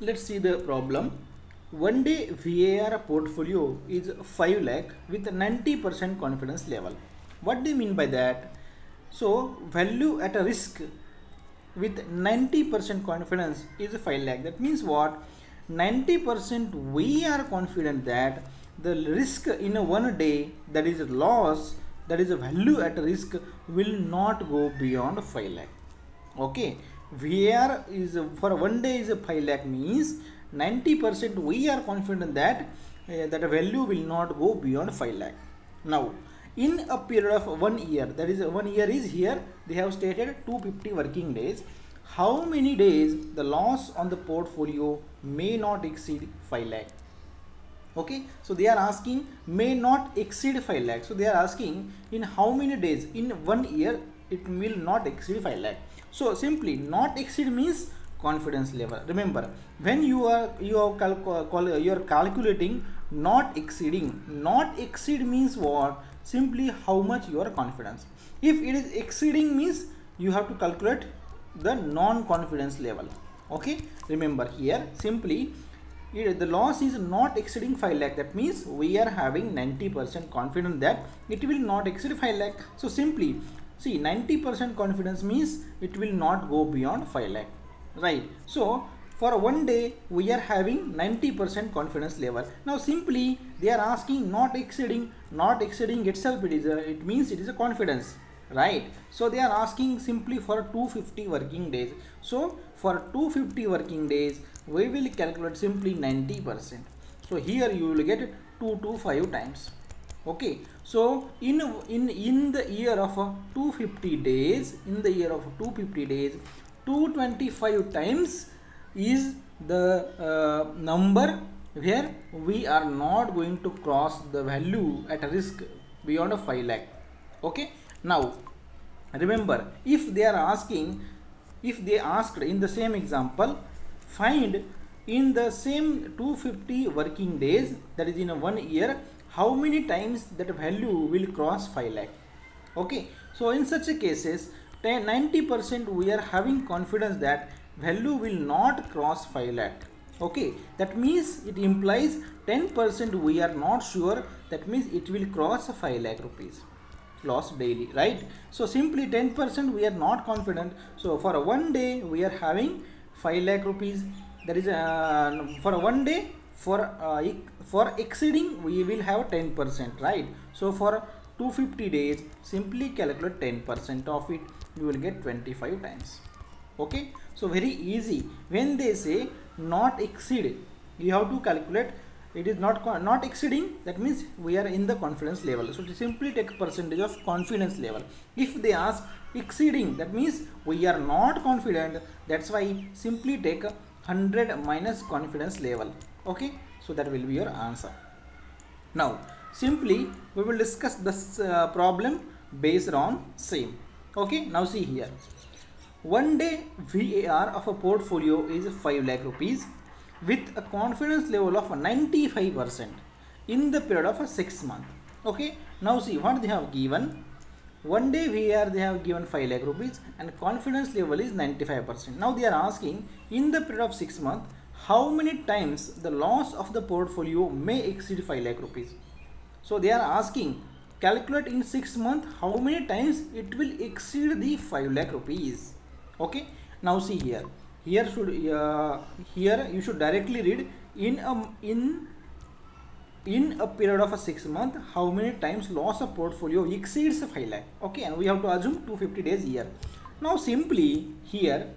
let's see the problem. One day VAR portfolio is 5 lakh with 90% confidence level. What do you mean by that? So value at a risk with 90% confidence is 5 lakh. That means what? 90% we are confident that the risk in a one day that is a loss that is a value at risk will not go beyond 5 lakh. Okay VAR is for one day is a 5 lakh means 90% we are confident that uh, that value will not go beyond 5 lakh. Now in a period of one year that is one year is here they have stated 250 working days. How many days the loss on the portfolio may not exceed 5 lakh? Okay so they are asking may not exceed 5 lakh. So they are asking in how many days? In one year it will not exceed 5 lakh so simply not exceed means confidence level. Remember when you are you are cal you are calculating not exceeding. Not exceed means what? Simply how much your confidence. If it is exceeding means you have to calculate the non-confidence level. Okay. Remember here simply it, the loss is not exceeding 5 lakh that means we are having 90% confidence that it will not exceed 5 lakh so simply see 90% confidence means it will not go beyond 5 lakh right? So for one day we are having 90% confidence level. Now simply they are asking not exceeding not exceeding itself it is a, it means it is a confidence right? So they are asking simply for 250 working days. So for 250 working days we will calculate simply 90% so here you will get 2 to 5 times okay so in in in the year of 250 days in the year of 250 days 225 times is the uh, number where we are not going to cross the value at a risk beyond a 5 lakh. Okay now remember if they are asking if they asked in the same example find in the same 250 working days that is in a one year how many times that value will cross 5 lakh? Okay so in such cases 90 percent we are having confidence that value will not cross 5 lakh. Okay that means it implies 10 percent we are not sure that means it will cross 5 lakh rupees. Loss daily right? So simply 10 percent we are not confident. So for one day we are having 5 lakh rupees. That is uh, for one day for uh, for exceeding we will have 10 percent right? So for 250 days simply calculate 10 percent of it. You will get 25 times. Okay? So very easy. When they say not exceed you have to calculate. It is not not exceeding that means we are in the confidence level. So simply take percentage of confidence level. If they ask exceeding that means we are not confident. That's why simply take 100 minus confidence level okay so that will be your answer. Now simply we will discuss this uh, problem based on same. Okay now see here. One day var of a portfolio is 5 lakh rupees with a confidence level of 95 percent in the period of a six month. Okay now see what they have given. One day VAR they have given 5 lakh rupees and confidence level is 95 percent. Now they are asking in the period of six month how many times the loss of the portfolio may exceed 5 lakh rupees. So they are asking calculate in 6 months how many times it will exceed the 5 lakh rupees. Okay. Now see here. Here should uh, here you should directly read in a in in a period of a 6 month how many times loss of portfolio exceeds 5 lakh. Okay, and we have to assume 250 days here. Now simply here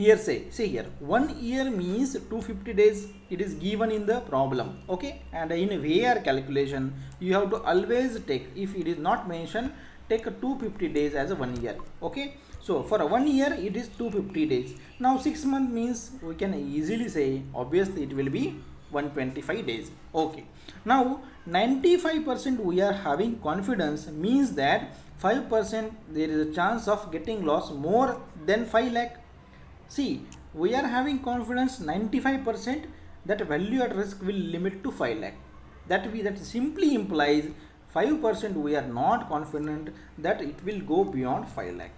here say say here. One year means 250 days it is given in the problem okay? And in VAR calculation you have to always take if it is not mentioned take 250 days as a one year okay? So for a one year it is 250 days. Now six month means we can easily say obviously it will be 125 days okay? Now 95 percent we are having confidence means that 5 percent there is a chance of getting loss more than 5 lakh See, we are having confidence 95% that value at risk will limit to 5 lakh. That we that simply implies 5% we are not confident that it will go beyond 5 lakh.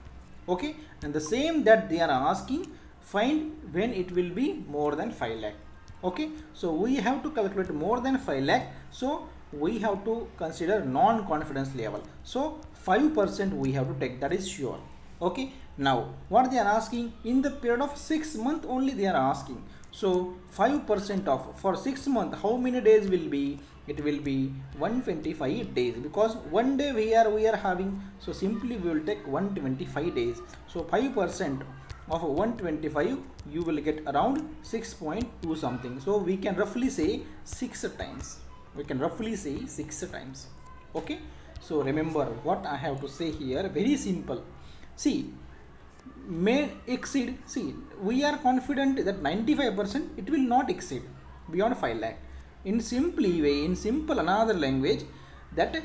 Okay, and the same that they are asking find when it will be more than 5 lakh. Okay? So we have to calculate more than 5 lakh. So we have to consider non-confidence level. So 5% we have to take that is sure okay now what they are asking in the period of 6 month only they are asking. So 5% of for 6 month how many days will be? It will be 125 days. Because one day we are we are having so simply we will take 125 days. So 5% of 125 you will get around 6.2 something. So we can roughly say 6 times. We can roughly say 6 times. Okay? So remember what i have to say here. Very simple see may exceed see we are confident that 95% it will not exceed beyond 5 lakh. In simply way in simple another language that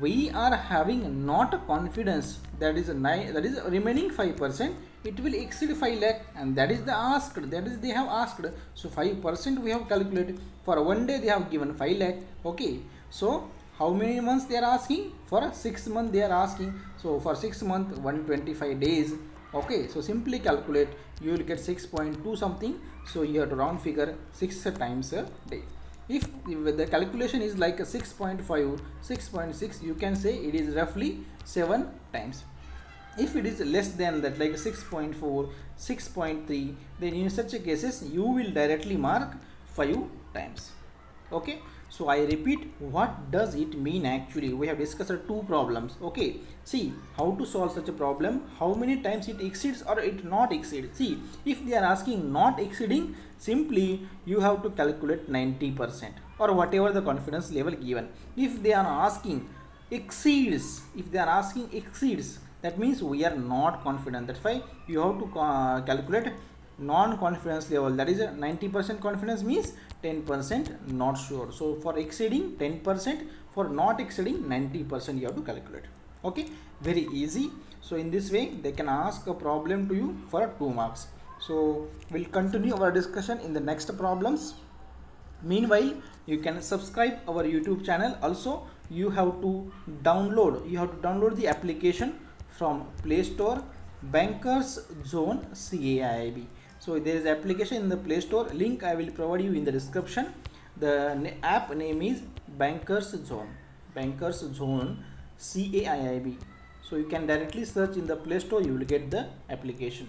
we are having not confidence that is a nine that is remaining 5% it will exceed 5 lakh. And that is the asked that is they have asked. So 5% we have calculated. For one day they have given 5 lakh. Okay. So how many months they are asking? For 6 month they are asking. So for 6 month 125 days. Okay so simply calculate. You will get 6.2 something. So you have to round figure 6 times a day. If, the calculation is like 6.5 6.6 you can say it is roughly 7 times. If it is less than that like 6.4 6.3 then in such cases you will directly mark 5 times okay? So i repeat what does it mean actually? We have discussed two problems. Okay? See how to solve such a problem? How many times it exceeds or it not exceeds? See if they are asking not exceeding simply you have to calculate 90 percent or whatever the confidence level given. If they are asking exceeds if they are asking exceeds that means we are not confident. That's why you have to uh, calculate non-confidence level. That is uh, a 90% confidence means 10% not sure. So for exceeding 10% for not exceeding 90% you have to calculate. Okay? Very easy. So in this way they can ask a problem to you for 2 marks. So we'll continue our discussion in the next problems. Meanwhile you can subscribe our youtube channel. Also you have to download you have to download the application from play store bankers zone caiib so there is application in the play store. Link i will provide you in the description. The app name is bankers zone. Bankers zone caiib so you can directly search in the play store. You will get the application